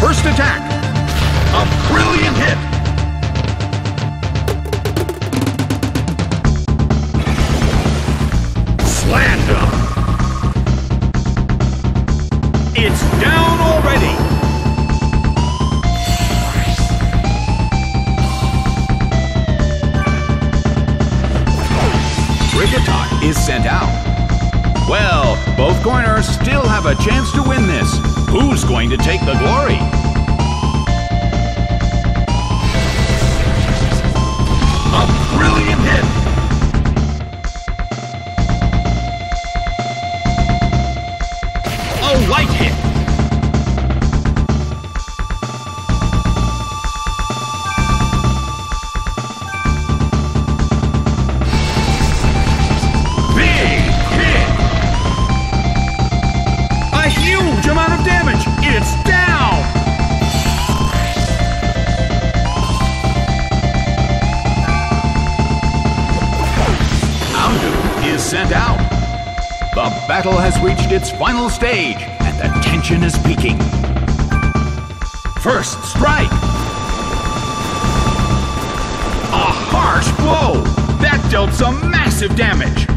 First attack. A brilliant hit. Him. It's down already. Kricketot is sent out. Well, both corners still have a chance to win this. Who's going to take the glory? A brilliant hit. Battle has reached its final stage, and the tension is peaking. First strike. A harsh blow! That dealt some massive damage!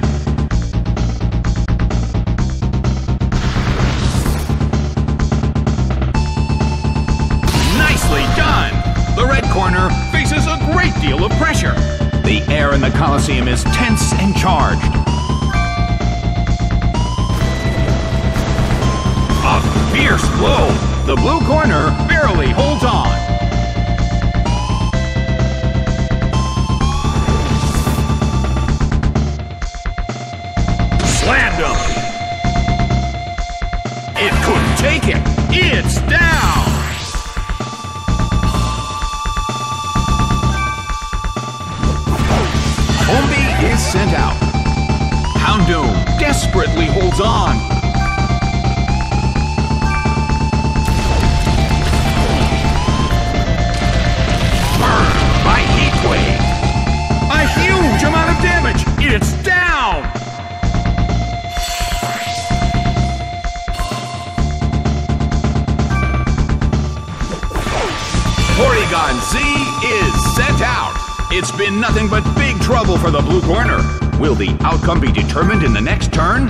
Nicely done! The red corner faces a great deal of pressure. The air in the Coliseum is tense and charged. A fierce blow! The blue corner barely holds on. Slammed him! It couldn't take it! It's down! Combee is sent out. Houndoom desperately holds on. Porygon Z is sent out. It's been nothing but big trouble for the blue corner. Will the outcome be determined in the next turn?